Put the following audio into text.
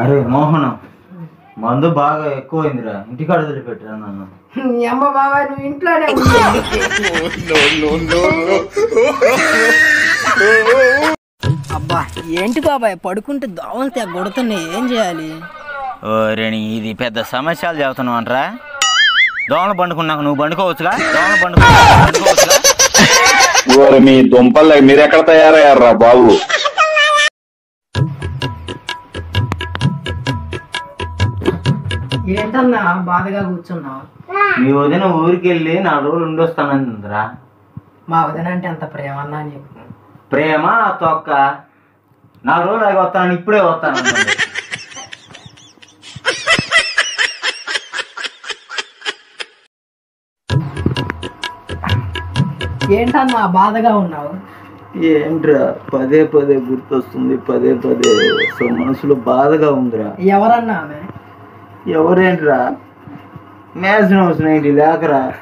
అరే మోహనం మందు బాగా ఎక్కువైందిరా. ఇంటికాడ వదిలిపెట్టరా నన్ను. అమ్మ బాబా నువ్వు ఇంట్లోనే అబ్బా ఏంటి బాబాయ్ పడుకుంటే దోమలు తెగ కొడుతున్నాయి. ఏం చేయాలి? ఓరేని ఇది పెద్ద సమస్యలు చెబుతున్నావు అంటరా. దోమలు పండుకున్నాక నువ్వు పండుకోవచ్చుగా? దోమలు పండుకున్నాక పండుకోవచ్చుగా? ఓరి మీ దుంపలు మీరు ఎక్కడ తయారయ్యారా బాబు? ఏంటన్నా బాధగా కూర్చున్నావు. మీ వదిన ఊరికి వెళ్ళి నాలుగు రోజులు ఉండొస్తానందిరా. మా వదిన అంటే ఎంత ప్రేమ అన్నా నీకు ప్రేమ తొక్క. నాలుగు రోజులు ఆగి వస్తాను ఇప్పుడే వస్తాను. ఏంటన్నా బాధగా ఉన్నావు? ఏంట్రా పదే పదే గుర్తొస్తుంది పదే పదే. సో మనసులో బాధగా ఉందిరా. ఎవరన్నా ఆమె? ఎవరేంట్రా? Match house ninety లేకరా?